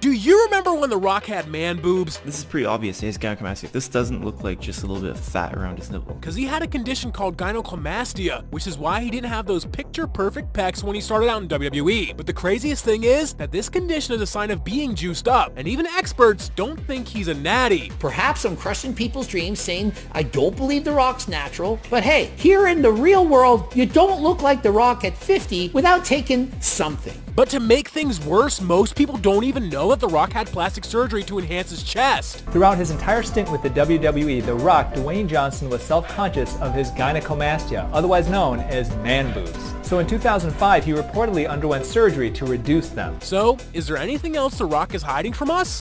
Do you remember when The Rock had man boobs? This is pretty obvious in his gynecomastia. This doesn't look like just a little bit of fat around his nipple. Cause he had a condition called gynecomastia, which is why he didn't have those picture-perfect pecs when he started out in WWE. But the craziest thing is that this condition is a sign of being juiced up, and even experts don't think he's a natty. Perhaps I'm crushing people's dreams saying I don't believe The Rock's natural, but hey, here in the real world, you don't look like The Rock at 50 without taking something. But to make things worse, most people don't even know that The Rock had plastic surgery to enhance his chest. Throughout his entire stint with the WWE, The Rock, Dwayne Johnson was self-conscious of his gynecomastia, otherwise known as man boobs. So in 2005, he reportedly underwent surgery to reduce them. So, is there anything else The Rock is hiding from us?